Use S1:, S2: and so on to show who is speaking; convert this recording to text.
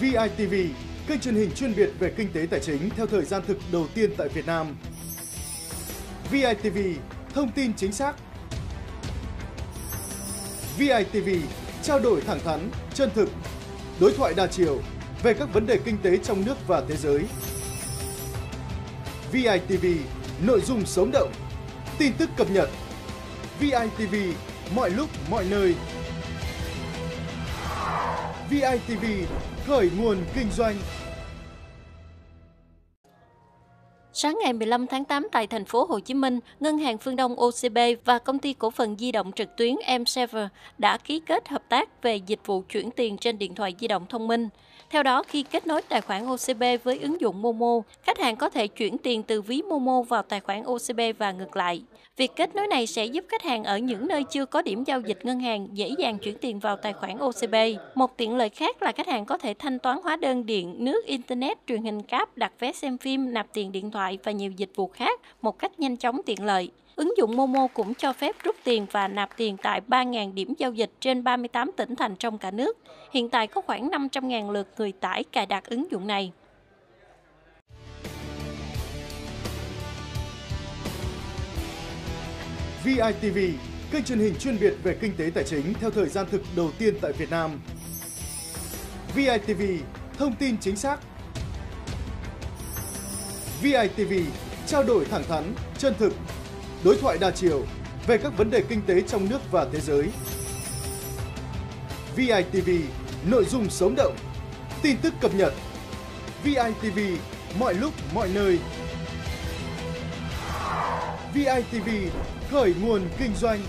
S1: VITV, kênh truyền hình chuyên biệt về kinh tế tài chính theo thời gian thực đầu tiên tại Việt Nam. VITV, thông tin chính xác. VITV, trao đổi thẳng thắn, chân thực, đối thoại đa chiều về các vấn đề kinh tế trong nước và thế giới. VITV, nội dung sống động, tin tức cập nhật. VITV, mọi lúc, mọi nơi. VITV, khởi nguồn kinh doanh.
S2: Sáng ngày 15 tháng 8 tại thành phố Hồ Chí Minh, Ngân hàng Phương Đông OCB và công ty cổ phần di động trực tuyến M-Server đã ký kết hợp tác về dịch vụ chuyển tiền trên điện thoại di động thông minh. Theo đó, khi kết nối tài khoản OCB với ứng dụng Momo, khách hàng có thể chuyển tiền từ ví Momo vào tài khoản OCB và ngược lại. Việc kết nối này sẽ giúp khách hàng ở những nơi chưa có điểm giao dịch ngân hàng dễ dàng chuyển tiền vào tài khoản OCB. Một tiện lợi khác là khách hàng có thể thanh toán hóa đơn điện, nước, internet, truyền hình cáp, đặt vé xem phim, nạp tiền điện thoại và nhiều dịch vụ khác một cách nhanh chóng tiện lợi. Ứng dụng Momo cũng cho phép rút tiền và nạp tiền tại 3.000 điểm giao dịch trên 38 tỉnh thành trong cả nước. Hiện tại có khoảng 500.000 lượt người tải cài đặt ứng dụng này.
S1: VITV, kênh truyền hình chuyên biệt về kinh tế tài chính theo thời gian thực đầu tiên tại Việt Nam. VITV, thông tin chính xác. VITV, trao đổi thẳng thắn, chân thực, đối thoại đa chiều về các vấn đề kinh tế trong nước và thế giới. VITV, nội dung sống động, tin tức cập nhật. VITV, mọi lúc, mọi nơi. VITV, khởi nguồn kinh doanh.